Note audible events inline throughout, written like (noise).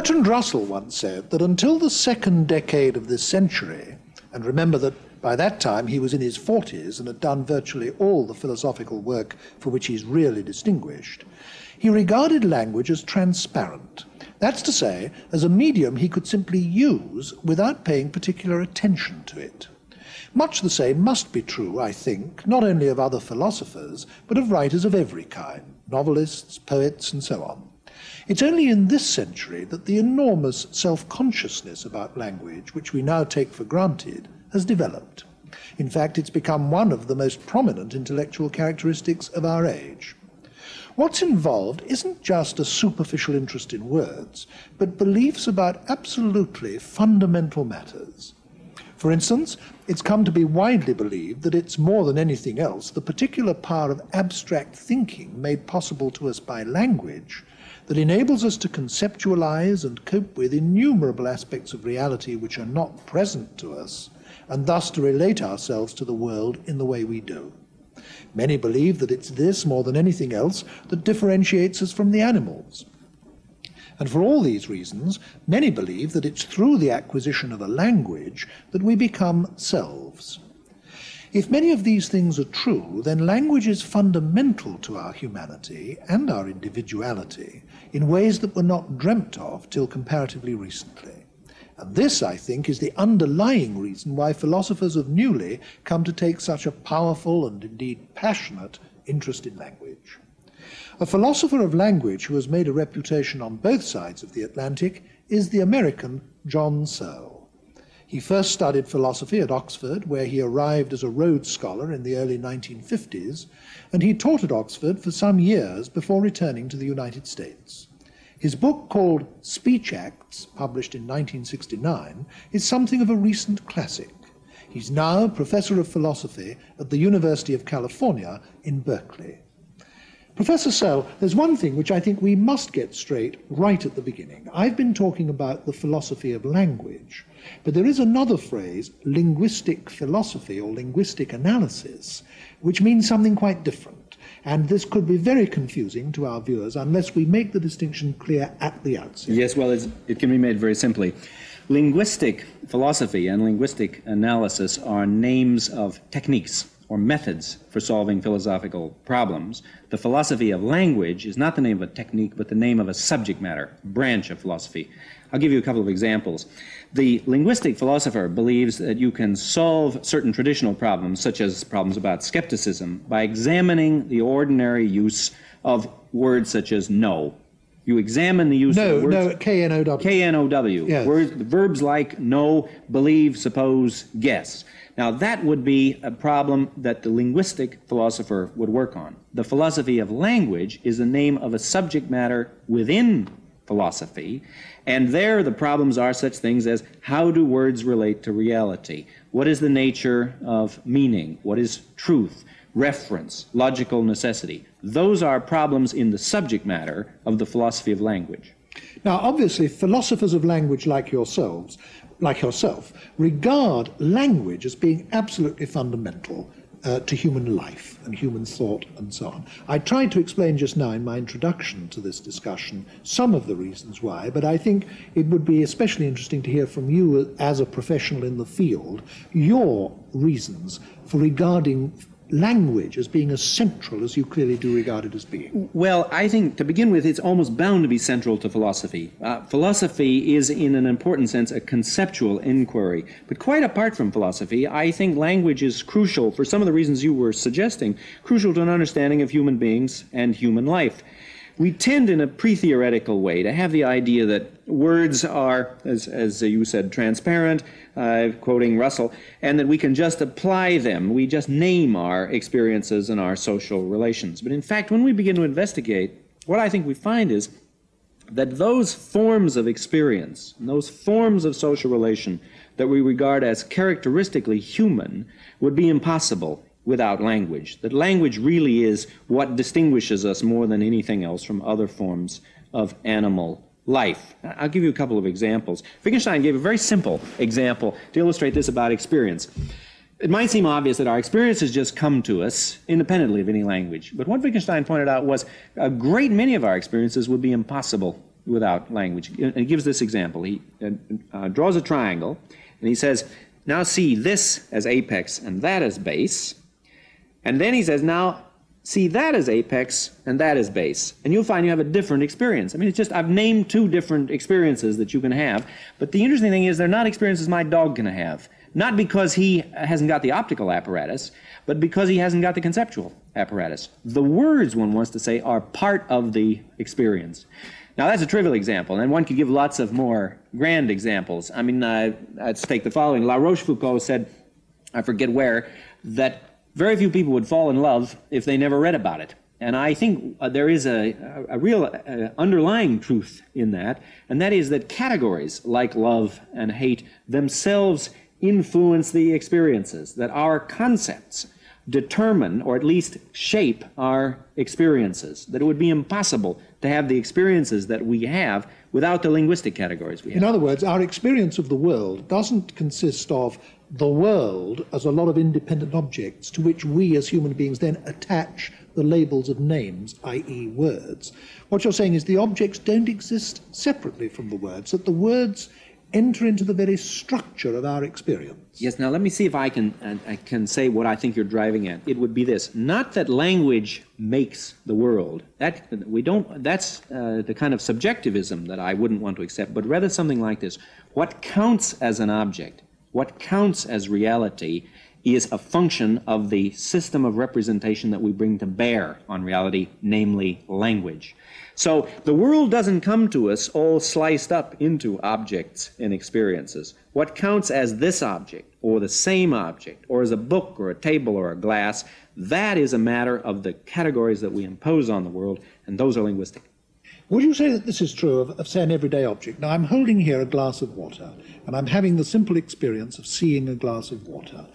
Bertrand Russell once said that until the second decade of this century, and remember that by that time he was in his 40s and had done virtually all the philosophical work for which he's really distinguished, he regarded language as transparent. That's to say, as a medium he could simply use without paying particular attention to it. Much the same must be true, I think, not only of other philosophers, but of writers of every kind, novelists, poets, and so on. It's only in this century that the enormous self consciousness about language, which we now take for granted, has developed. In fact, it's become one of the most prominent intellectual characteristics of our age. What's involved isn't just a superficial interest in words, but beliefs about absolutely fundamental matters. For instance, it's come to be widely believed that it's more than anything else the particular power of abstract thinking made possible to us by language that enables us to conceptualize and cope with innumerable aspects of reality which are not present to us, and thus to relate ourselves to the world in the way we do. Many believe that it's this, more than anything else, that differentiates us from the animals. And for all these reasons, many believe that it's through the acquisition of a language that we become selves. If many of these things are true, then language is fundamental to our humanity and our individuality in ways that were not dreamt of till comparatively recently. And this, I think, is the underlying reason why philosophers of newly come to take such a powerful and indeed passionate interest in language. A philosopher of language who has made a reputation on both sides of the Atlantic is the American John Searle. He first studied philosophy at Oxford, where he arrived as a Rhodes Scholar in the early 1950s, and he taught at Oxford for some years before returning to the United States. His book, called Speech Acts, published in 1969, is something of a recent classic. He's now professor of philosophy at the University of California in Berkeley. Professor Searle, there's one thing which I think we must get straight right at the beginning. I've been talking about the philosophy of language. But there is another phrase, linguistic philosophy or linguistic analysis, which means something quite different. And this could be very confusing to our viewers unless we make the distinction clear at the outset. Yes, well, it can be made very simply. Linguistic philosophy and linguistic analysis are names of techniques or methods for solving philosophical problems. The philosophy of language is not the name of a technique, but the name of a subject matter, branch of philosophy. I'll give you a couple of examples. The linguistic philosopher believes that you can solve certain traditional problems, such as problems about skepticism, by examining the ordinary use of words such as know. You examine the use no, of words. No, K N O W. K N O W. Yes. Words, verbs like know, believe, suppose, guess. Now, that would be a problem that the linguistic philosopher would work on. The philosophy of language is the name of a subject matter within philosophy, and there, the problems are such things as how do words relate to reality? What is the nature of meaning? What is truth? Reference, logical necessity. Those are problems in the subject matter of the philosophy of language. Now, obviously, philosophers of language like yourselves, like yourself, regard language as being absolutely fundamental uh, to human life and human thought and so on. I tried to explain just now in my introduction to this discussion some of the reasons why, but I think it would be especially interesting to hear from you as a professional in the field your reasons for regarding language as being as central as you clearly do regard it as being? Well, I think to begin with, it's almost bound to be central to philosophy. Uh, philosophy is, in an important sense, a conceptual inquiry. But quite apart from philosophy, I think language is crucial for some of the reasons you were suggesting, crucial to an understanding of human beings and human life we tend in a pre-theoretical way to have the idea that words are, as, as you said, transparent, uh, quoting Russell, and that we can just apply them. We just name our experiences and our social relations. But in fact, when we begin to investigate, what I think we find is that those forms of experience, those forms of social relation that we regard as characteristically human, would be impossible without language. That language really is what distinguishes us more than anything else from other forms of animal life. I'll give you a couple of examples. Wittgenstein gave a very simple example to illustrate this about experience. It might seem obvious that our experiences just come to us independently of any language, but what Wittgenstein pointed out was a great many of our experiences would be impossible without language. And he gives this example. He uh, uh, draws a triangle, and he says, now see this as apex and that as base. And then he says, now see that as apex and that as base. And you'll find you have a different experience. I mean, it's just, I've named two different experiences that you can have. But the interesting thing is, they're not experiences my dog can have. Not because he hasn't got the optical apparatus, but because he hasn't got the conceptual apparatus. The words, one wants to say, are part of the experience. Now, that's a trivial example, and one could give lots of more grand examples. I mean, uh, let's take the following. La Rochefoucauld said, I forget where, that very few people would fall in love if they never read about it. And I think uh, there is a, a, a real uh, underlying truth in that, and that is that categories like love and hate themselves influence the experiences, that our concepts determine or at least shape our experiences, that it would be impossible to have the experiences that we have without the linguistic categories we have. In other words, our experience of the world doesn't consist of the world as a lot of independent objects to which we as human beings then attach the labels of names, i.e., words. What you're saying is the objects don't exist separately from the words, that the words enter into the very structure of our experience. Yes, now let me see if I can, uh, I can say what I think you're driving at. It would be this not that language makes the world. That, we don't, that's uh, the kind of subjectivism that I wouldn't want to accept, but rather something like this. What counts as an object, what counts as reality, is a function of the system of representation that we bring to bear on reality, namely language. So the world doesn't come to us all sliced up into objects and experiences. What counts as this object, or the same object, or as a book, or a table, or a glass, that is a matter of the categories that we impose on the world, and those are linguistic. Would you say that this is true of, of, say, an everyday object? Now, I'm holding here a glass of water, and I'm having the simple experience of seeing a glass of water.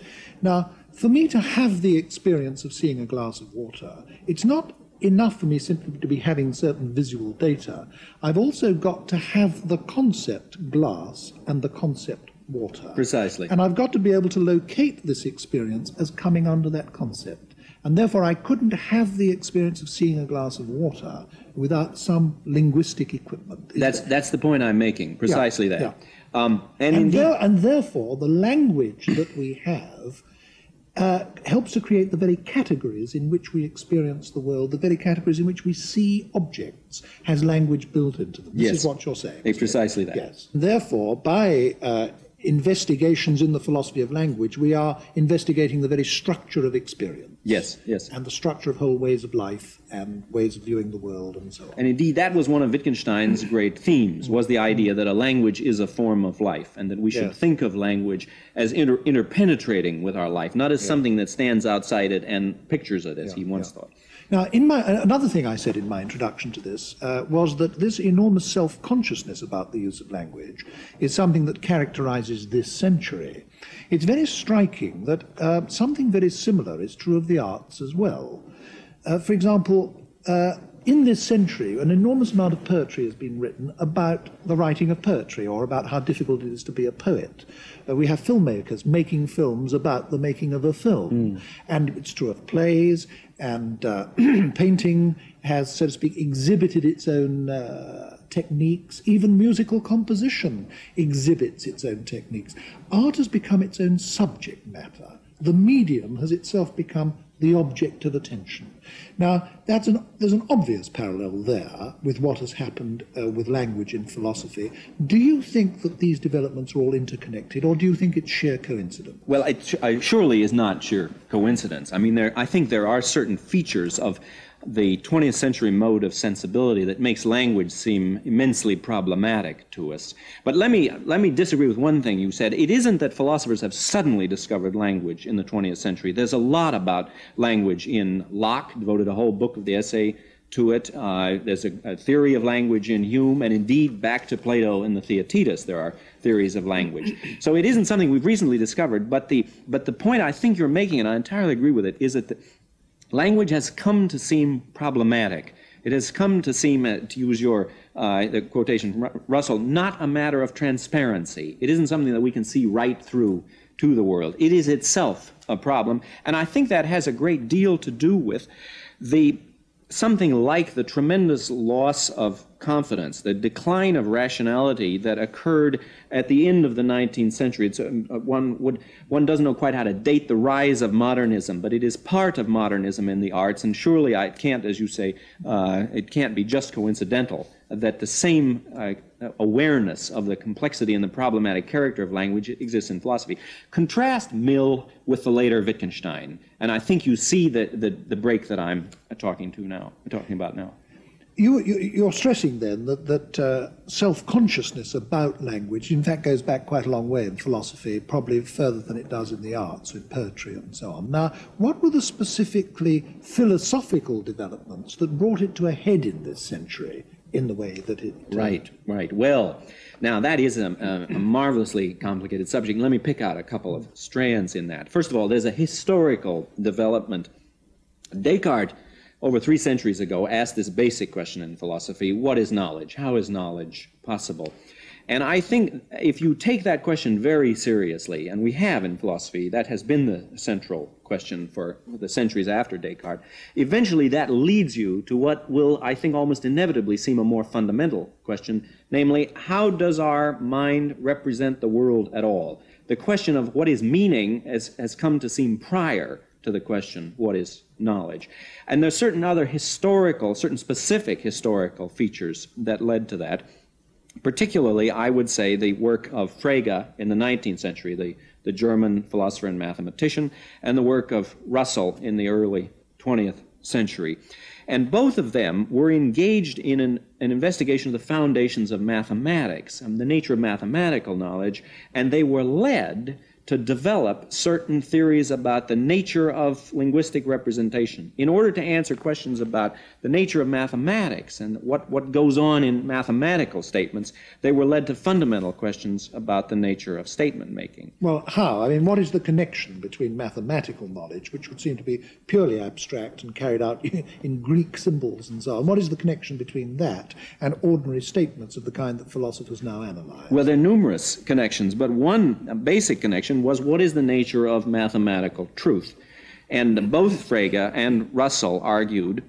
Now, for me to have the experience of seeing a glass of water, it's not enough for me simply to be having certain visual data. I've also got to have the concept glass and the concept water. Precisely. And I've got to be able to locate this experience as coming under that concept. And therefore, I couldn't have the experience of seeing a glass of water without some linguistic equipment. That's, that's the point I'm making, precisely yeah, that. Yeah. Um, and, and, there, and therefore, the language that we have uh, helps to create the very categories in which we experience the world, the very categories in which we see objects, has language built into them. This yes. is what you're saying. It's precisely that. Yes. Therefore, by uh, investigations in the philosophy of language, we are investigating the very structure of experience. Yes, yes. And the structure of whole ways of life and ways of viewing the world and so on. And indeed, that was one of Wittgenstein's great themes, was the idea that a language is a form of life and that we should yes. think of language as inter- interpenetrating with our life, not as something that stands outside it and pictures it, as yeah, he once yeah. thought. Now, in my, another thing I said in my introduction to this uh, was that this enormous self consciousness about the use of language is something that characterizes this century. It's very striking that uh, something very similar is true of the arts as well. Uh, for example, uh, in this century, an enormous amount of poetry has been written about the writing of poetry or about how difficult it is to be a poet. Uh, we have filmmakers making films about the making of a film. Mm. And it's true of plays, and uh, (clears throat) painting has, so to speak, exhibited its own uh, techniques. Even musical composition exhibits its own techniques. Art has become its own subject matter. The medium has itself become the object of attention. Now, that's an, there's an obvious parallel there with what has happened uh, with language in philosophy. Do you think that these developments are all interconnected, or do you think it's sheer coincidence? Well, it, surely is not sheer coincidence. I mean, there, I think there are certain features of the 20th century mode of sensibility that makes language seem immensely problematic to us. But let me, let me disagree with one thing you said. It isn't that philosophers have suddenly discovered language in the 20th century. There's a lot about language in Locke, devoted a whole book of the essay to it. Uh, there's a, a, theory of language in Hume, and indeed, back to Plato in the Theaetetus, there are theories of language. So it isn't something we've recently discovered, but the, but the point I think you're making, and I entirely agree with it, is that the, language has come to seem problematic. It has come to seem, uh, to use your uh, the quotation from Russell, not a matter of transparency. It isn't something that we can see right through to the world. It is itself a problem, and I think that has a great deal to do with the something like the tremendous loss of confidence, the decline of rationality that occurred at the end of the 19th century. It's, uh, one, would, one doesn't know quite how to date the rise of modernism, but it is part of modernism in the arts, and surely I can't, as you say, uh, it can't be just coincidental that the same uh, awareness of the complexity and the problematic character of language exists in philosophy. Contrast Mill with the later Wittgenstein, and I think you see the, the, the break that I'm talking to now, talking about now. You, you, are stressing then that, that uh, self consciousness about language, in fact, goes back quite a long way in philosophy, probably further than it does in the arts, with poetry and so on. Now, what were the specifically philosophical developments that brought it to a head in this century in the way that it. Uh, right, right. Well, now that is a, a, a, marvelously complicated subject. Let me pick out a couple of strands in that. First of all, there's a historical development. Descartes, over three centuries ago, asked this basic question in philosophy what is knowledge? How is knowledge possible? And I think if you take that question very seriously, and we have in philosophy, that has been the central question for the centuries after Descartes, eventually that leads you to what will, I think, almost inevitably seem a more fundamental question, namely, how does our mind represent the world at all? The question of what is meaning has, has come to seem prior to the question, what is knowledge? And there's certain other historical, certain specific historical features that led to that. Particularly, I would say the work of Frege in the 19th century, the, the German philosopher and mathematician, and the work of Russell in the early 20th century. And both of them were engaged in an, an, investigation of the foundations of mathematics and the nature of mathematical knowledge, and they were led to develop certain theories about the nature of linguistic representation in order to answer questions about the nature of mathematics and what, what goes on in mathematical statements. They were led to fundamental questions about the nature of statement making. Well, how? I mean, what is the connection between mathematical knowledge, which would seem to be purely abstract and carried out (laughs) in Greek symbols and so on? What is the connection between that and ordinary statements of the kind that philosophers now analyze? Well, there are numerous connections, but one basic connection question was what is the nature of mathematical truth? And both Frege and Russell argued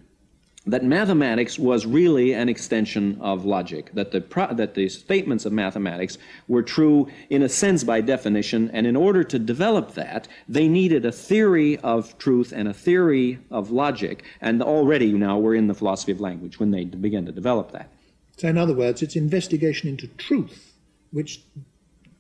that mathematics was really an extension of logic, that the, that the statements of mathematics were true in a sense by definition, and in order to develop that, they needed a theory of truth and a theory of logic, and already now we're in the philosophy of language when they begin to develop that. So, in other words, it's investigation into truth which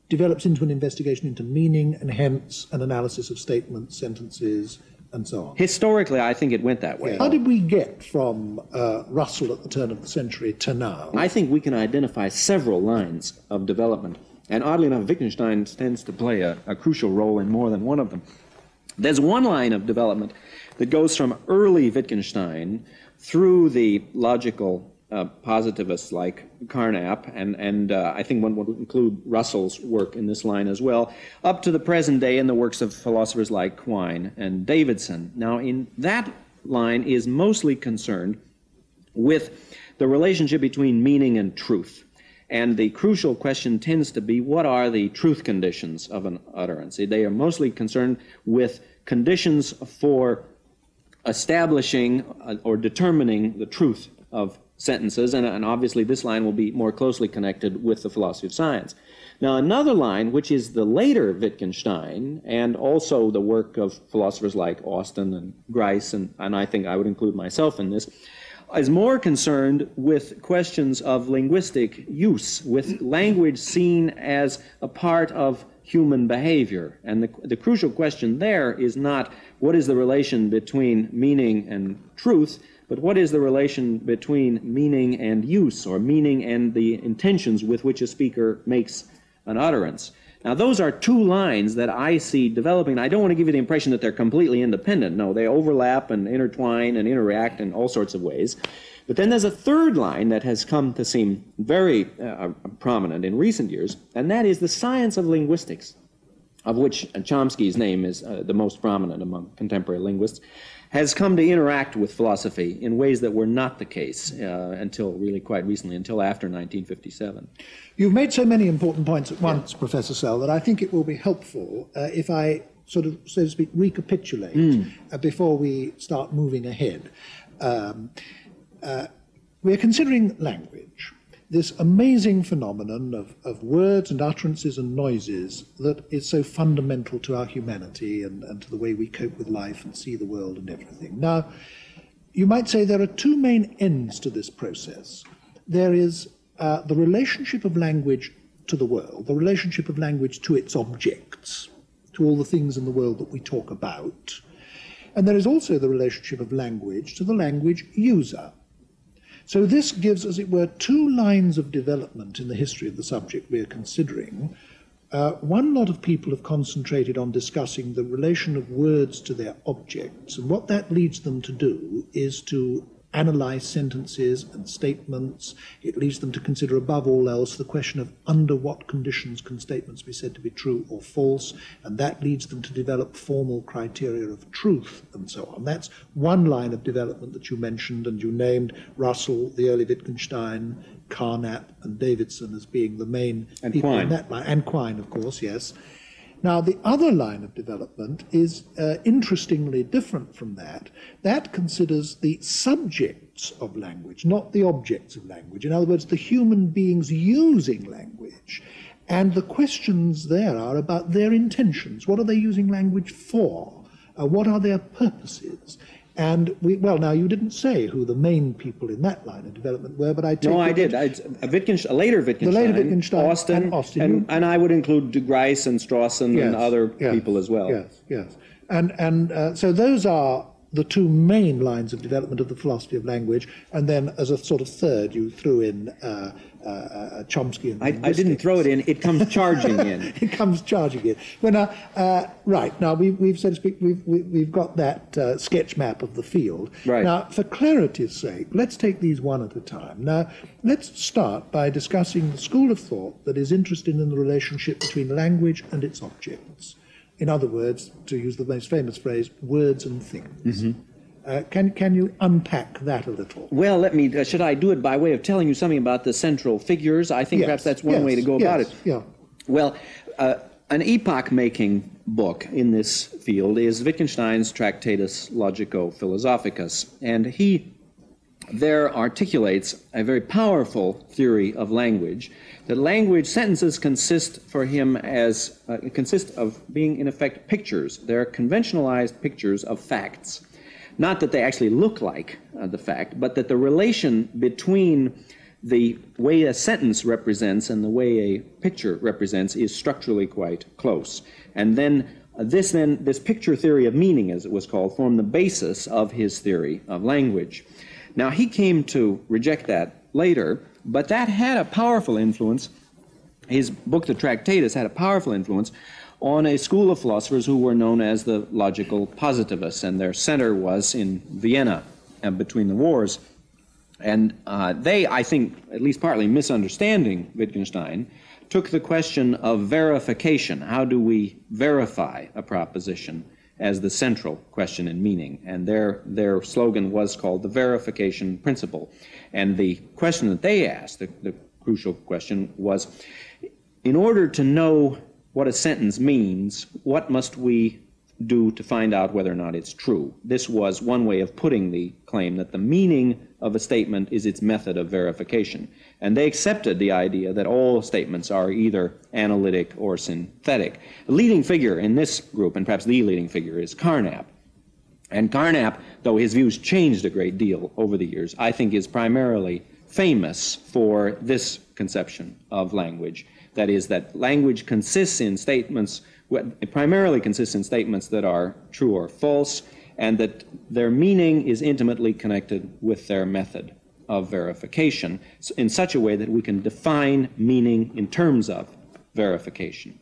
develops into an investigation into meaning and hence an analysis of statements, sentences, and so on. Historically, I think it went that way. How did we get from uh, Russell at the turn of the century to now? I think we can identify several lines of development. And oddly enough, Wittgenstein tends to play a, a crucial role in more than one of them. There's one line of development that goes from early Wittgenstein through the logical uh, positivists like Carnap, and, and uh, I think one would include Russell's work in this line as well, up to the present day in the works of philosophers like Quine and Davidson. Now, in that line is mostly concerned with the relationship between meaning and truth. And the crucial question tends to be what are the truth conditions of an utterance? They are mostly concerned with conditions for establishing uh, or determining the truth of sentences, and, and obviously this line will be more closely connected with the philosophy of science. Now, another line, which is the later Wittgenstein, and also the work of philosophers like Austin and Grice, and, and I think I would include myself in this, is more concerned with questions of linguistic use, with language seen as a part of human behavior. And the, the crucial question there is not what is the relation between meaning and truth, but what is the relation between meaning and use, or meaning and the intentions with which a speaker makes an utterance? Now, those are two lines that I see developing. I don't want to give you the impression that they're completely independent. No, they overlap and intertwine and interact in all sorts of ways. But then there's a third line that has come to seem very uh, prominent in recent years, and that is the science of linguistics, of which Chomsky's name is uh, the most prominent among contemporary linguists has come to interact with philosophy in ways that were not the case uh, until really quite recently, until after 1957. You've made so many important points at once, yeah. Professor Searle, that I think it will be helpful uh, if I sort of, so to speak, recapitulate mm. uh, before we start moving ahead. Um, uh, we're considering language, this amazing phenomenon of, of words and utterances and noises that is so fundamental to our humanity and, and to the way we cope with life and see the world and everything. Now, you might say there are two main ends to this process. There is uh, the relationship of language to the world, the relationship of language to its objects, to all the things in the world that we talk about. And there is also the relationship of language to the language user. So this gives, as it were, two lines of development in the history of the subject we are considering. Uh, one lot of people have concentrated on discussing the relation of words to their objects, and what that leads them to do is to analyze sentences and statements. It leads them to consider, above all else, the question of under what conditions can statements be said to be true or false, and that leads them to develop formal criteria of truth and so on. That's one line of development that you mentioned, and you named Russell, the early Wittgenstein, Carnap, and Davidson as being the main and people Quine. in that line, and Quine, of course, yes. Now, the other line of development is uh, interestingly different from that. That considers the subjects of language, not the objects of language. In other words, the human beings using language. And the questions there are about their intentions. What are they using language for? Uh, what are their purposes? And we, well, now you didn't say who the main people in that line of development were, but I take No, I did. I, a, Wittgenstein, a later Wittgenstein, Wittgenstein Austin, and Austin. and, and I would include de Grice and Strawson and other yes, people as well. Yes, yes. And, and uh, so those are the two main lines of development of the philosophy of language. And then as a sort of third, you threw in uh, uh, uh, Chomsky and I, I didn't throw it in. It comes charging in. (laughs) it comes charging in. Well, now, uh, right now we've, we've so to speak, we've we, we've got that uh, sketch map of the field. Right. Now, for clarity's sake, let's take these one at a time. Now, let's start by discussing the school of thought that is interested in the relationship between language and its objects. In other words, to use the most famous phrase, words and things. Mm-hmm. Uh, can can you unpack that a little? Well, let me. Uh, should I do it by way of telling you something about the central figures? I think Yes, perhaps that's one way to yes, go about yes, it. Yeah. Well, uh, an epoch-making book in this field is Wittgenstein's Tractatus Logico-Philosophicus, and he there articulates a very powerful theory of language. That language sentences consist for him as uh, consist of being in effect pictures. They're conventionalized pictures of facts. Not that they actually look like uh, the fact, but that the relation between the way a sentence represents and the way a picture represents is structurally quite close. And then uh, this then this picture theory of meaning, as it was called, formed the basis of his theory of language. Now he came to reject that later, but that had a powerful influence. His book, The Tractatus, had a powerful influence on a school of philosophers who were known as the logical positivists, and their center was in Vienna uh, between the wars. And uh, they, I think, at least partly misunderstanding Wittgenstein, took the question of verification. How do we verify a proposition as the central question in meaning? And their, their slogan was called the verification principle. And the question that they asked, the, the crucial question, was in order to know what a sentence means, what must we do to find out whether or not it's true? This was one way of putting the claim that the meaning of a statement is its method of verification. And they accepted the idea that all statements are either analytic or synthetic. The leading figure in this group, and perhaps the leading figure, is Carnap. And Carnap, though his views changed a great deal over the years, I think is primarily famous for this conception of language. That is, that language consists in statements, primarily consists in statements that are true or false, and that their meaning is intimately connected with their method of verification in such a way that we can define meaning in terms of verification.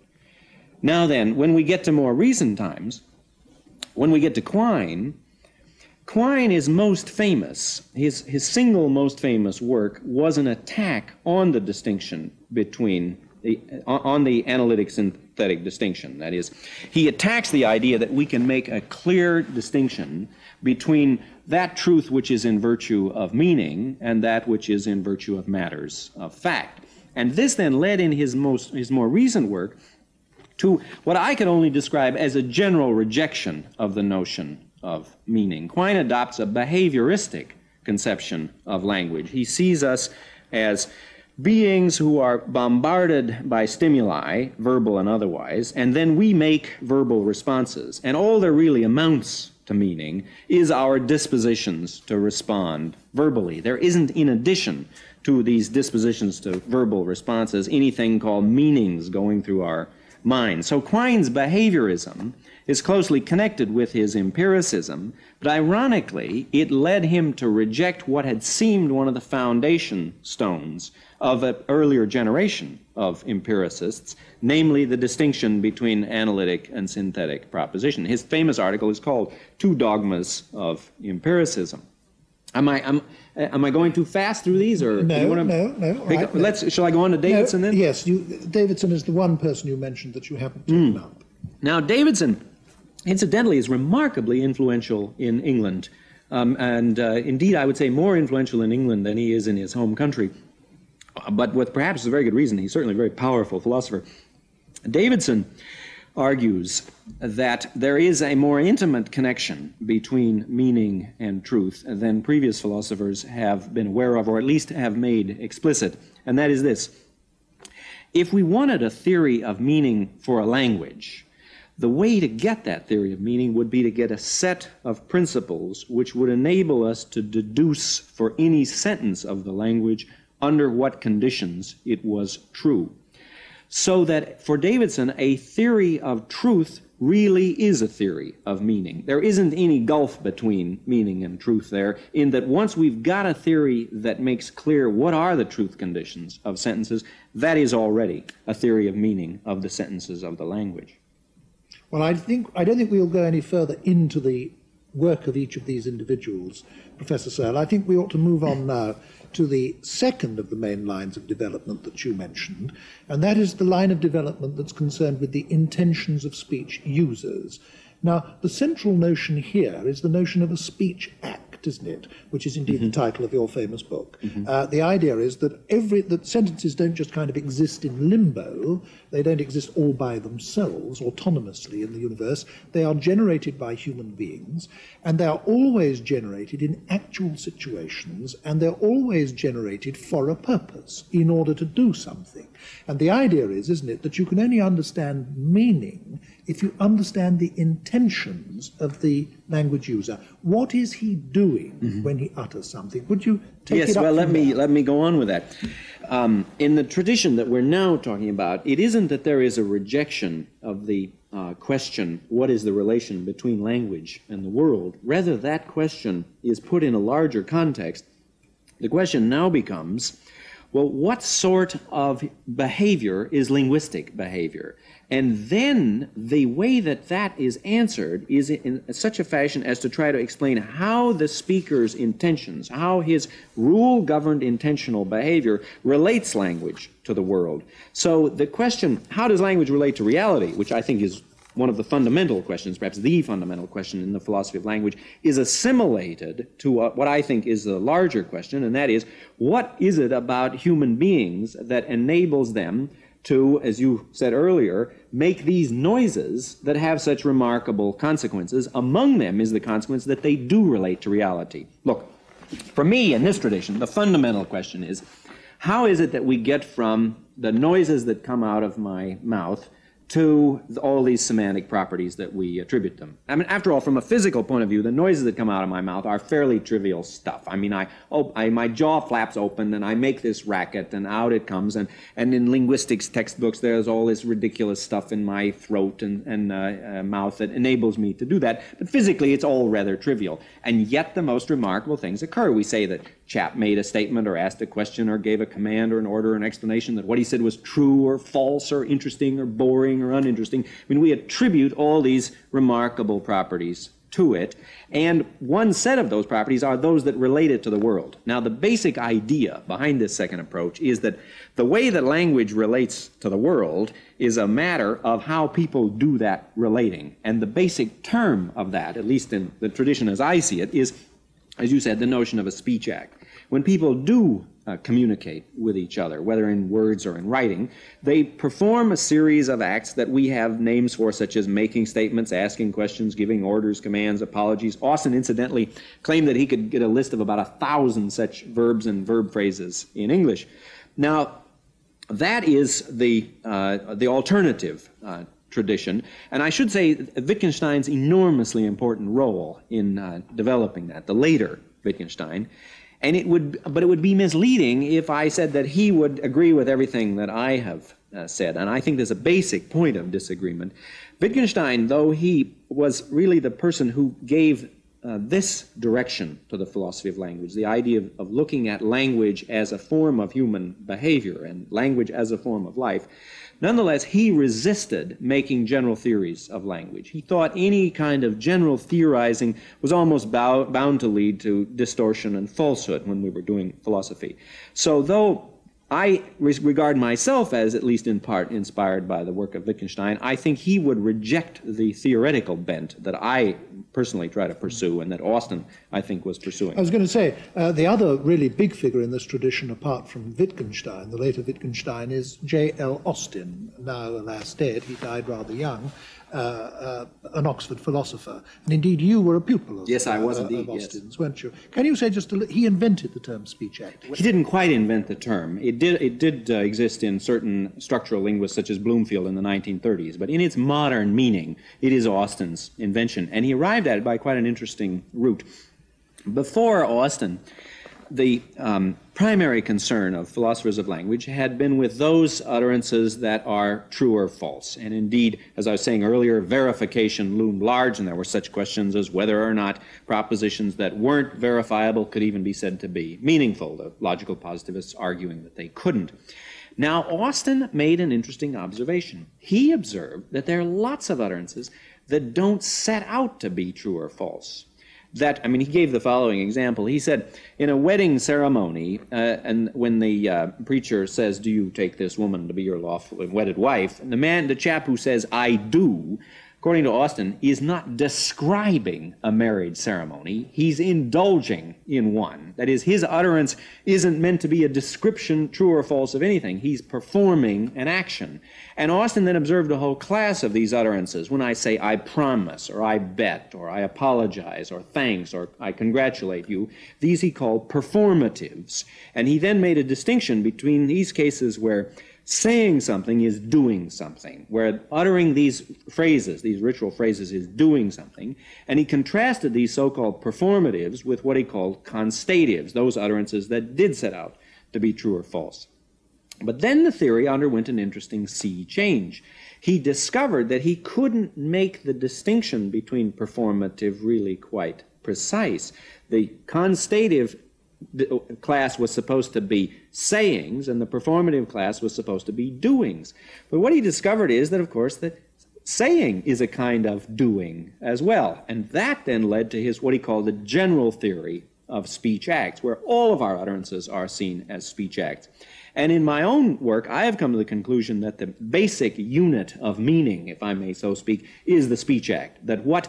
Now, then, when we get to more recent times, when we get to Quine, Quine is most famous. His, his single most famous work was an attack on the distinction between the, uh, on the analytic synthetic distinction. That is, he attacks the idea that we can make a clear distinction between that truth which is in virtue of meaning and that which is in virtue of matters of fact. And this then led in his most his more recent work to what I can only describe as a general rejection of the notion of meaning. Quine adopts a behavioristic conception of language. He sees us as beings who are bombarded by stimuli, verbal and otherwise, and then we make verbal responses. And all there really amounts to meaning is our dispositions to respond verbally. There isn't, in addition to these dispositions to verbal responses, anything called meanings going through our mind. So Quine's behaviorism is closely connected with his empiricism, but ironically, it led him to reject what had seemed one of the foundation stones of an earlier generation of empiricists, namely the distinction between analytic and synthetic proposition. His famous article is called Two Dogmas of Empiricism. Am I, am, am I going too fast through these, or no, do you want to no, no. Right. Let's. Shall I go on to Davidson no, then? Yes, you, Davidson is the one person you mentioned that you haven't taken mm. up. Now, Davidson, incidentally, is remarkably influential in England, um, and uh, indeed, I would say more influential in England than he is in his home country. But with perhaps a very good reason, he's certainly a very powerful philosopher. Davidson argues that there is a more intimate connection between meaning and truth than previous philosophers have been aware of, or at least have made explicit, and that is this. If we wanted a theory of meaning for a language, the way to get that theory of meaning would be to get a set of principles which would enable us to deduce for any sentence of the language under what conditions it was true. So that for Davidson, a theory of truth really is a theory of meaning. There isn't any gulf between meaning and truth there, in that once we've got a theory that makes clear what are the truth conditions of sentences, that is already a theory of meaning of the sentences of the language. Well, I think I don't think we'll go any further into the work of each of these individuals, Professor Searle. I think we ought to move on now to the second of the main lines of development that you mentioned, and that is the line of development that's concerned with the intentions of speech users. Now, the central notion here is the notion of a speech act, isn't it? Which is indeed mm-hmm. the title of your famous book. Mm-hmm. Uh, the idea is that every that sentences don't just kind of exist in limbo; they don't exist all by themselves, autonomously in the universe. They are generated by human beings, and they are always generated in actual situations, and they're always generated for a purpose, in order to do something. And the idea is, isn't it, that you can only understand meaning if you understand the intentions of the language user. What is he doing mm-hmm. when he utters something? Would you take yes, it up well, let me let me go on with that. Um, in the tradition that we're now talking about, it isn't that there is a rejection of the uh, question, what is the relation between language and the world? Rather, that question is put in a larger context. The question now becomes, well, what sort of behavior is linguistic behavior? And then the way that that is answered is in such a fashion as to try to explain how the speaker's intentions, how his rule governed intentional behavior relates language to the world. So the question, how does language relate to reality, which I think is one of the fundamental questions, perhaps the fundamental question in the philosophy of language, is assimilated to what I think is the larger question, and that is what is it about human beings that enables them to, as you said earlier, make these noises that have such remarkable consequences. Among them is the consequence that they do relate to reality. Look, for me in this tradition, the fundamental question is how is it that we get from the noises that come out of my mouth to all these semantic properties that we attribute them. I mean, after all, from a physical point of view, the noises that come out of my mouth are fairly trivial stuff. I mean, I, oh, I my jaw flaps open and I make this racket and out it comes. And, and in linguistics textbooks, there's all this ridiculous stuff in my throat and, and uh, uh, mouth that enables me to do that. But physically, it's all rather trivial. And yet the most remarkable things occur. We say that chap made a statement or asked a question or gave a command or an order or an explanation that what he said was true or false or interesting or boring or uninteresting. I mean, we attribute all these remarkable properties to it, and one set of those properties are those that relate it to the world. Now, the basic idea behind this second approach is that the way that language relates to the world is a matter of how people do that relating. And the basic term of that, at least in the tradition as I see it, is as you said, the notion of a speech act. when people do uh, communicate with each other, whether in words or in writing. They perform a series of acts that we have names for, such as making statements, asking questions, giving orders, commands, apologies. Austin, incidentally, claimed that he could get a list of about a thousand such verbs and verb phrases in English. Now, that is the, uh, the alternative uh, tradition. And I should say Wittgenstein's enormously important role in uh, developing that, the later Wittgenstein. And it would, but it would be misleading if I said that he would agree with everything that I have uh, said. And I think there's a basic point of disagreement. Wittgenstein, though he was really the person who gave uh, this direction to the philosophy of language, the idea of, of looking at language as a form of human behavior and language as a form of life, Nonetheless, he resisted making general theories of language. He thought any kind of general theorizing was almost bow, bound to lead to distortion and falsehood when we were doing philosophy. So, though I regard myself as, at least in part, inspired by the work of Wittgenstein. I think he would reject the theoretical bent that I personally try to pursue and that Austin, I think, was pursuing. I was going to say, uh, the other really big figure in this tradition, apart from Wittgenstein, the later Wittgenstein, is J.L. Austin, now alas dead. He died rather young. Uh, uh, an Oxford philosopher. And indeed, you were a pupil of, yes, I was uh, indeed, of Austin's, yes. weren't you? Can you say just a he invented the term speech act? He didn't quite invent the term. It did, it did uh, exist in certain structural linguists, such as Bloomfield in the 1930s, but in its modern meaning, it is Austin's invention. And he arrived at it by quite an interesting route. Before Austin, the um, primary concern of philosophers of language had been with those utterances that are true or false. And indeed, as I was saying earlier, verification loomed large, and there were such questions as whether or not propositions that weren't verifiable could even be said to be meaningful, the logical positivists arguing that they couldn't. Now, Austin made an interesting observation. He observed that there are lots of utterances that don't set out to be true or false that I mean, he gave the following example. He said, in a wedding ceremony, uh, and when the uh, preacher says, "Do you take this woman to be your lawful wedded wife?" and the man, the chap who says, "I do," according to Austin, he is not describing a marriage ceremony. He's indulging in one. That is, his utterance isn't meant to be a description, true or false, of anything. He's performing an action. And Austin then observed a whole class of these utterances. When I say, I promise, or I bet, or I apologize, or thanks, or I congratulate you, these he called performatives. And he then made a distinction between these cases where saying something is doing something, where uttering these phrases, these ritual phrases, is doing something. And he contrasted these so called performatives with what he called constatives, those utterances that did set out to be true or false. But then the theory underwent an interesting sea change. He discovered that he couldn't make the distinction between performative really quite precise. The constative Uh, class was supposed to be sayings and the performative class was supposed to be doings. But what he discovered is that, of course, that saying is a kind of doing as well. And that then led to his what he called the general theory of speech acts, where all of our utterances are seen as speech acts. And in my own work, I have come to the conclusion that the basic unit of meaning, if I may so speak, is the speech act. That what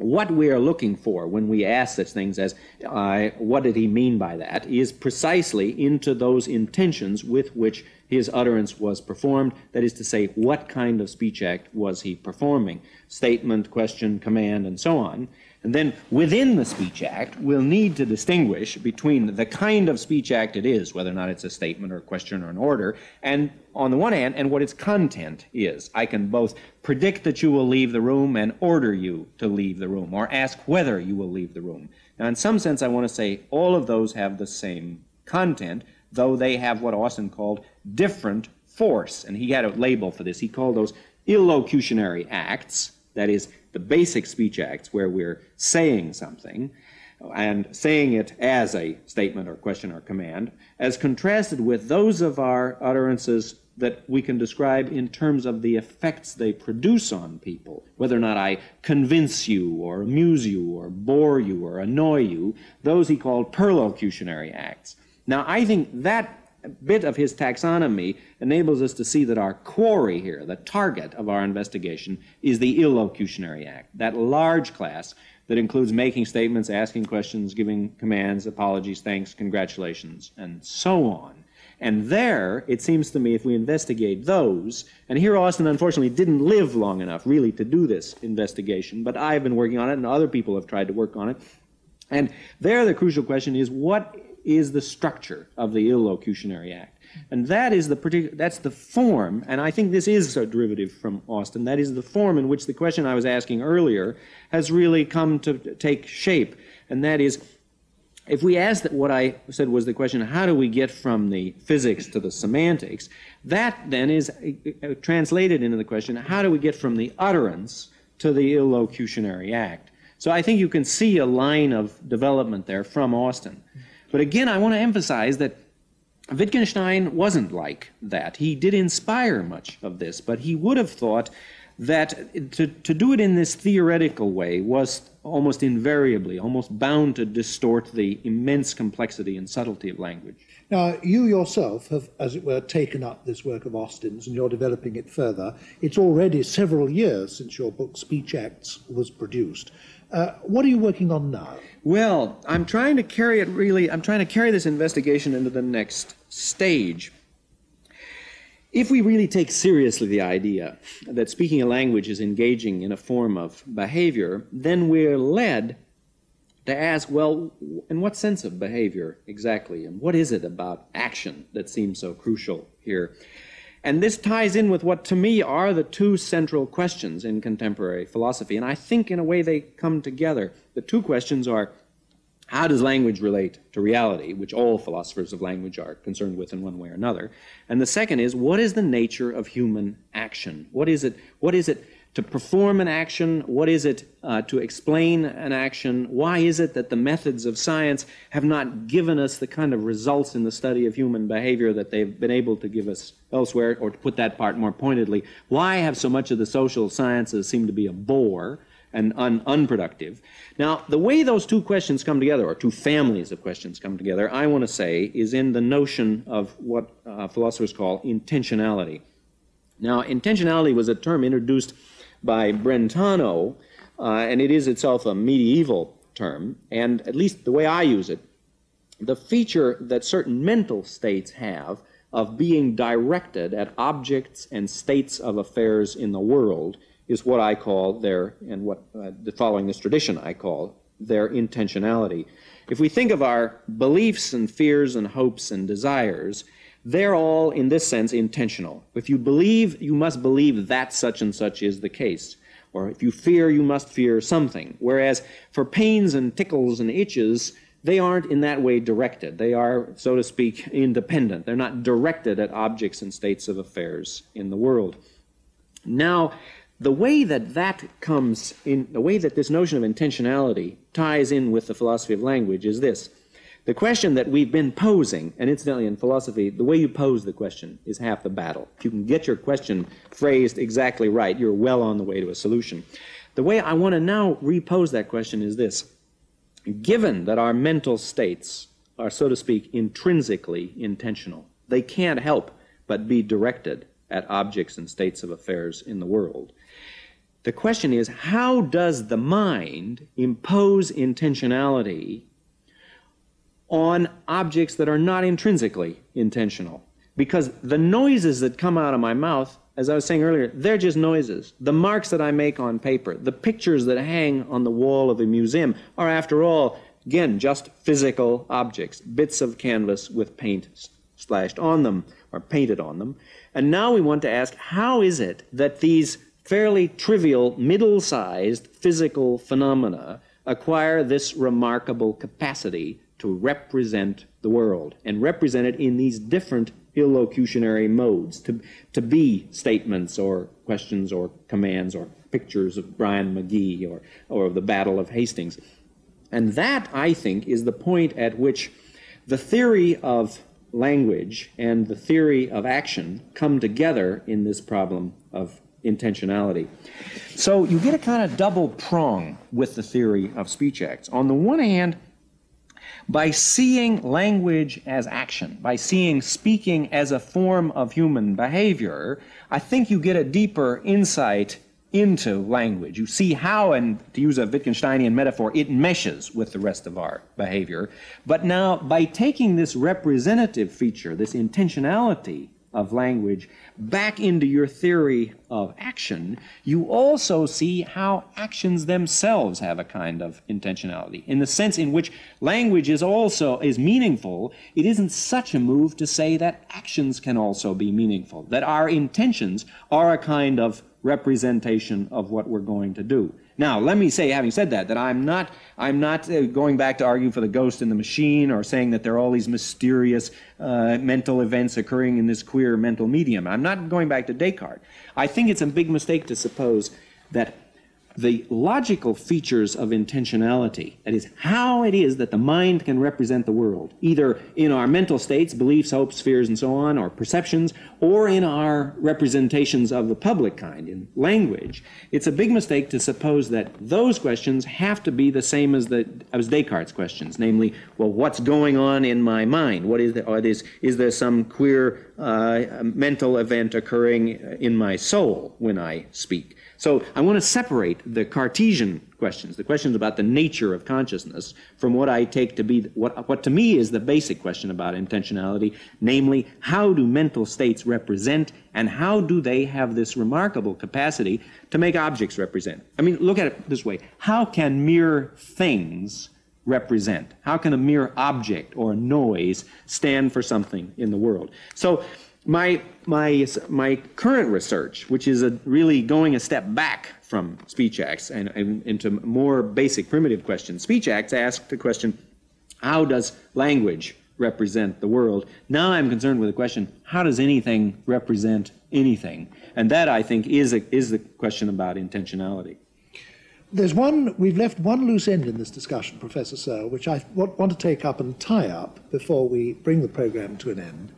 what we are looking for when we ask such things as, uh, what did he mean by that, is precisely into those intentions with which his utterance was performed. That is to say, what kind of speech act was he performing? Statement, question, command, and so on. And then within the Speech Act, we'll need to distinguish between the kind of speech act it is, whether or not it's a statement or a question or an order, and on the one hand, and what its content is. I can both predict that you will leave the room and order you to leave the room, or ask whether you will leave the room. Now, in some sense, I want to say all of those have the same content, though they have what Austin called different force. And he had a label for this. He called those illocutionary acts, that is, the basic speech acts where we're saying something and saying it as a statement or question or command, as contrasted with those of our utterances that we can describe in terms of the effects they produce on people, whether or not I convince you or amuse you or bore you or annoy you, those he called perlocutionary acts. Now, I think that bit of his taxonomy enables us to see that our quarry here, the target of our investigation, is the illocutionary act, that large class that includes making statements, asking questions, giving commands, apologies, thanks, congratulations, and so on. And there, it seems to me, if we investigate those, and here Austin unfortunately didn't live long enough really to do this investigation, but I've been working on it and other people have tried to work on it. And there, the crucial question is what is the structure of the illocutionary act? And that is the particular, that's the form, and I think this is a derivative from Austin, that is the form in which the question I was asking earlier has really come to take shape. And that is, if we ask that what I said was the question, how do we get from the physics to the semantics? That then is uh, uh, translated into the question, how do we get from the utterance to the illocutionary act? So I think you can see a line of development there from Austin. But again, I want to emphasize that Wittgenstein wasn't like that. He did inspire much of this, but he would have thought that to, to do it in this theoretical way was almost invariably, almost bound to distort the immense complexity and subtlety of language. Now, you yourself have, as it were, taken up this work of Austin's and you're developing it further. It's already several years since your book Speech Acts was produced. Uh, what are you working on now? Well, I'm trying to carry it really, I'm trying to carry this investigation into the next stage. If we really take seriously the idea that speaking a language is engaging in a form of behavior, then we're led to ask, well, in what sense of behavior exactly? And what is it about action that seems so crucial here? And this ties in with what to me are the two central questions in contemporary philosophy. And I think in a way they come together. The two questions are how does language relate to reality, which all philosophers of language are concerned with in one way or another? And the second is what is the nature of human action? What is it? What is it to perform an action? What is it uh, to explain an action? Why is it that the methods of science have not given us the kind of results in the study of human behavior that they've been able to give us elsewhere? Or to put that part more pointedly, why have so much of the social sciences seemed to be a bore? and un- unproductive. Now, the way those two questions come together, or two families of questions come together, I want to say, is in the notion of what uh, philosophers call intentionality. Now, intentionality was a term introduced by Brentano, uh, and it is itself a medieval term, and at least the way I use it, the feature that certain mental states have of being directed at objects and states of affairs in the world is what I call their, and what uh, following this tradition I call their intentionality. If we think of our beliefs and fears and hopes and desires, they're all, in this sense, intentional. If you believe, you must believe that such and such is the case. Or if you fear, you must fear something. Whereas for pains and tickles and itches, they aren't in that way directed. They are, so to speak, independent. They're not directed at objects and states of affairs in the world. Now, the way that that comes in, the way that this notion of intentionality ties in with the philosophy of language is this. The question that we've been posing, and incidentally in philosophy, the way you pose the question is half the battle. If you can get your question phrased exactly right, you're well on the way to a solution. The way I want to now repose that question is this. Given that our mental states are, so to speak, intrinsically intentional, they can't help but be directed at objects and states of affairs in the world. The question is how does the mind impose intentionality on objects that are not intrinsically intentional. Because the noises that come out of my mouth, as I was saying earlier, they're just noises. The marks that I make on paper, the pictures that hang on the wall of a museum are, after all, again, just physical objects, bits of canvas with paint splashed on them or painted on them. And now we want to ask how is it that these fairly trivial, middle sized physical phenomena acquire this remarkable capacity to represent the world and represent it in these different illocutionary modes to, to be statements or questions or commands or pictures of Bryan Magee or, or of the Battle of Hastings. And that, I think, is the point at which the theory of language and the theory of action come together in this problem of intentionality. So you get a kind of double prong with the theory of speech acts. On the one hand, by seeing language as action, by seeing speaking as a form of human behavior, I think you get a deeper insight into language. You see how, and to use a Wittgensteinian metaphor, it meshes with the rest of our behavior. But now, by taking this representative feature, this intentionality of language, back into your theory of action, you also see how actions themselves have a kind of intentionality. In the sense in which language is also is meaningful, it isn't such a move to say that actions can also be meaningful, that our intentions are a kind of representation of what we're going to do. Now, let me say, having said that, that I'm not, I'm not uh, going back to argue for the ghost in the machine or saying that there are all these mysterious uh, mental events occurring in this queer mental medium. I'm not going back to Descartes. I think it's a big mistake to suppose that the logical features of intentionality, that is, how it is that the mind can represent the world, either in our mental states, beliefs, hopes, fears, and so on, or perceptions, or in our representations of the public kind, in language, it's a big mistake to suppose that those questions have to be the same as, the, as Descartes' questions, namely, well, what's going on in my mind? What is, the, or is, is there some queer uh, mental event occurring in my soul when I speak? So I want to separate the Cartesian questions, the questions about the nature of consciousness, from what I take to be what, what to me is the basic question about intentionality, namely, how do mental states represent and how do they have this remarkable capacity to make objects represent? I mean, look at it this way how can mere things represent? How can a mere object or noise stand for something in the world? So my, my, my current research, which is a, really going a step back from speech acts and, and into more basic primitive questions, speech acts ask the question, how does language represent the world? Now I'm concerned with the question, how does anything represent anything? And that, I think, is, a, is the question about intentionality. There's one, we've left one loose end in this discussion, Professor Searle, which I want to take up and tie up before we bring the program to an end.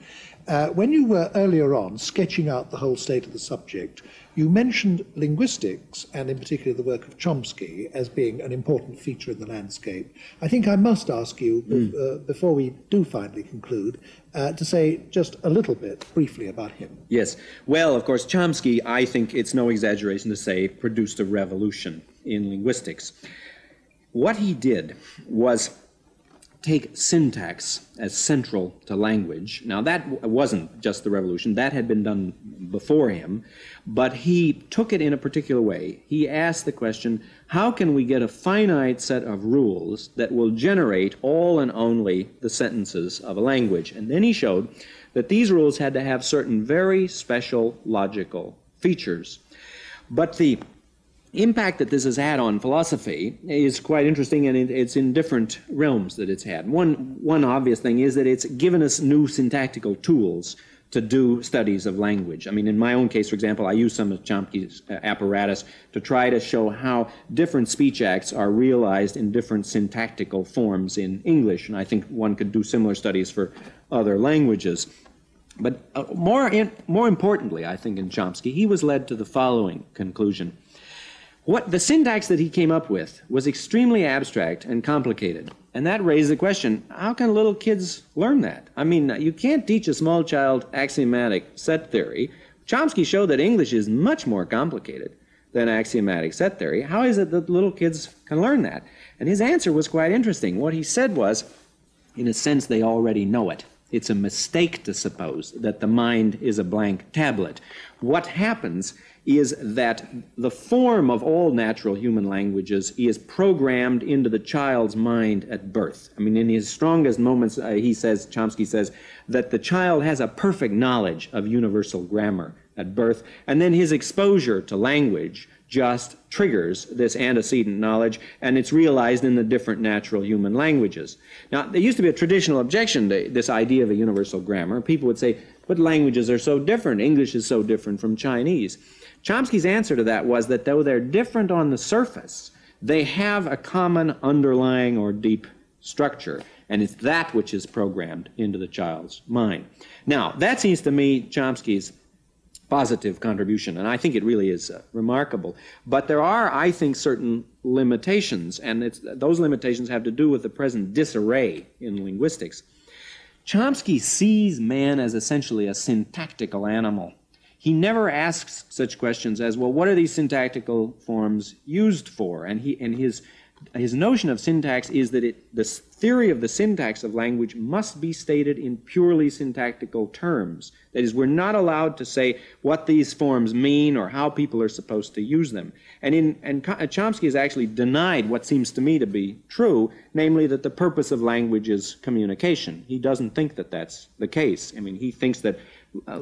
Uh, when you were earlier on sketching out the whole state of the subject, you mentioned linguistics, and in particular the work of Chomsky, as being an important feature in the landscape. I think I must ask you, mm. uh, before we do finally conclude, uh, to say just a little bit briefly about him. Yes. Well, of course, Chomsky, I think it's no exaggeration to say, produced a revolution in linguistics. What he did was take syntax as central to language. Now, that wasn't just the revolution, that had been done before him, but he took it in a particular way. He asked the question how can we get a finite set of rules that will generate all and only the sentences of a language? And then he showed that these rules had to have certain very special logical features. But the impact that this has had on philosophy is quite interesting, and it's in different realms that it's had. One, one obvious thing is that it's given us new syntactical tools to do studies of language. I mean, in my own case, for example, I use some of Chomsky's uh, apparatus to try to show how different speech acts are realized in different syntactical forms in English, and I think one could do similar studies for other languages. But uh, more, in, more importantly, I think in Chomsky, he was led to the following conclusion what the syntax that he came up with was extremely abstract and complicated. And that raised the question how can little kids learn that? I mean, you can't teach a small child axiomatic set theory. Chomsky showed that English is much more complicated than axiomatic set theory. How is it that little kids can learn that? And his answer was quite interesting. What he said was, in a sense, they already know it. It's a mistake to suppose that the mind is a blank tablet. What happens is that the form of all natural human languages is programmed into the child's mind at birth. I mean, in his strongest moments, uh, he says, Chomsky says, that the child has a perfect knowledge of universal grammar at birth, and then his exposure to language just triggers this antecedent knowledge, and it's realized in the different natural human languages. Now, there used to be a traditional objection to this idea of a universal grammar. People would say, but languages are so different. English is so different from Chinese. Chomsky's answer to that was that though they're different on the surface, they have a common underlying or deep structure, and it's that which is programmed into the child's mind. Now, that seems to me Chomsky's positive contribution, and I think it really is uh, remarkable. But there are, I think, certain limitations, and those limitations have to do with the present disarray in linguistics. Chomsky sees man as essentially a syntactical animal. He never asks such questions as, well, what are these syntactical forms used for? And, he, and his his notion of syntax is that it, the theory of the syntax of language must be stated in purely syntactical terms. That is, we're not allowed to say what these forms mean or how people are supposed to use them. And, in, and uh, Chomsky has actually denied what seems to me to be true, namely that the purpose of language is communication. He doesn't think that that's the case. I mean, he thinks that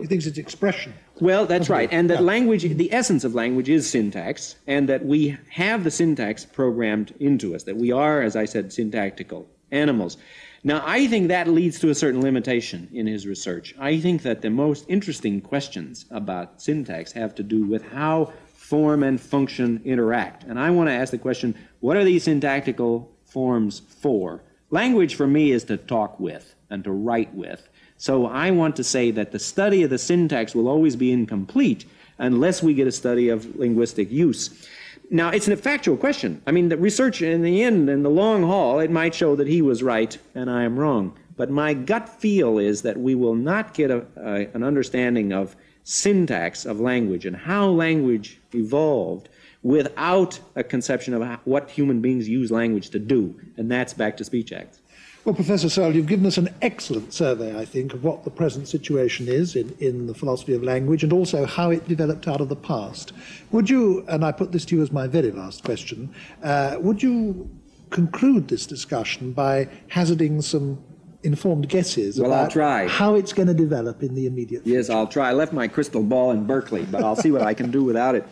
he thinks it's expression. Well, that's right. And that yeah. language, the essence of language is syntax, and that we have the syntax programmed into us, that we are, as I said, syntactical animals. Now, I think that leads to a certain limitation in his research. I think that the most interesting questions about syntax have to do with how form and function interact. And I want to ask the question what are these syntactical forms for? Language for me is to talk with and to write with. So I want to say that the study of the syntax will always be incomplete unless we get a study of linguistic use. Now, it's a factual question. I mean, the research in the end, in the long haul, it might show that he was right and I am wrong. But my gut feel is that we will not get a, a, an understanding of syntax of language and how language evolved without a conception of what human beings use language to do. And that's back to speech acts. Well, Professor Searle, you've given us an excellent survey, I think, of what the present situation is in, in the philosophy of language and also how it developed out of the past. Would you, and I put this to you as my very last question, uh, would you conclude this discussion by hazarding some informed guesses well, about I'll try. how it's going to develop in the immediate future? Yes, I'll try. I left my crystal ball in Berkeley, but I'll see what I can do without it.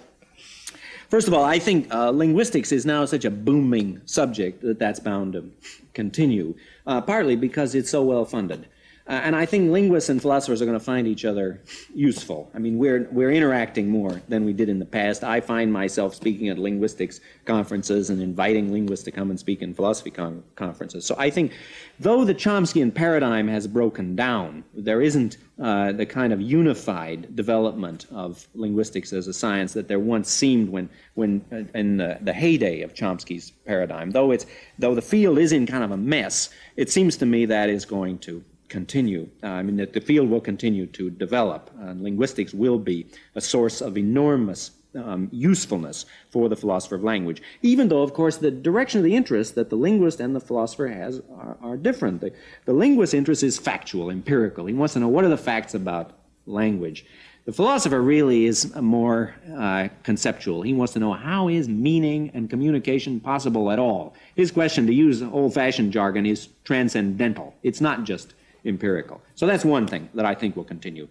First of all, I think uh, linguistics is now such a booming subject that that's bound to continue, uh, partly because it's so well funded. Uh, and I think linguists and philosophers are going to find each other useful. I mean, we're, we're interacting more than we did in the past. I find myself speaking at linguistics conferences and inviting linguists to come and speak in philosophy con- conferences. So I think, though the Chomskyan paradigm has broken down, there isn't uh, the kind of unified development of linguistics as a science that there once seemed when, when uh, in the, the heyday of Chomsky's paradigm. Though, it's, though the field is in kind of a mess, it seems to me that is going to continue. Uh, I mean, that the field will continue to develop. and linguistics will be a source of enormous um, usefulness for the philosopher of language, even though, of course, the direction of the interest that the linguist and the philosopher has are, are different. The, the linguist's interest is factual, empirical. He wants to know what are the facts about language. The philosopher really is more uh, conceptual. He wants to know how is meaning and communication possible at all. His question, to use old fashioned jargon, is transcendental. It's not just empirical. So that's one thing that I think will continue.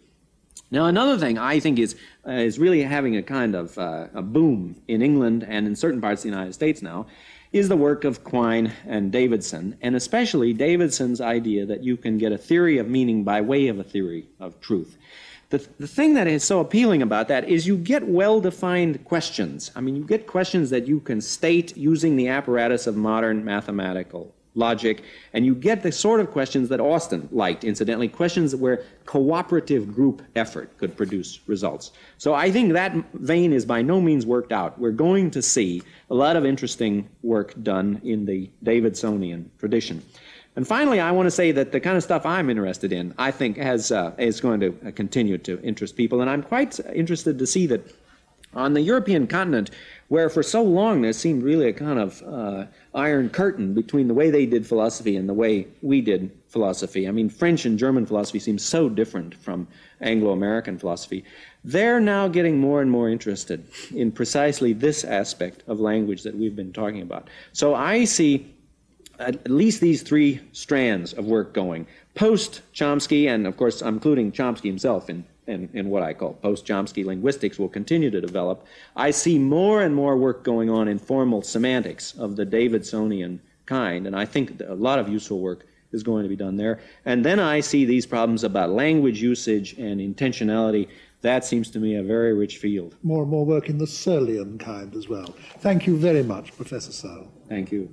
Now, another thing I think is, uh, is really having a kind of uh, a boom in England and in certain parts of the United States now is the work of Quine and Davidson, and especially Davidson's idea that you can get a theory of meaning by way of a theory of truth. The, the thing that is so appealing about that is you get well defined questions. I mean, you get questions that you can state using the apparatus of modern mathematical logic, and you get the sort of questions that Austin liked, incidentally, questions where cooperative group effort could produce results. So I think that vein is by no means worked out. We're going to see a lot of interesting work done in the Davidsonian tradition. And finally, I want to say that the kind of stuff I'm interested in, I think, has, uh, is going to continue to interest people. And I'm quite interested to see that on the European continent, where for so long there seemed really a kind of uh, iron curtain between the way they did philosophy and the way we did philosophy. I mean, French and German philosophy seem so different from Anglo American philosophy. They're now getting more and more interested in precisely this aspect of language that we've been talking about. So I see at least these three strands of work going post Chomsky, and of course, I'm including Chomsky himself in in, in what I call post Chomsky linguistics will continue to develop, I see more and more work going on in formal semantics of the Davidsonian kind, and I think a lot of useful work is going to be done there. And then I see these problems about language usage and intentionality. That seems to me a very rich field. More and more work in the Searlean kind as well. Thank you very much, Professor Searle. Thank you.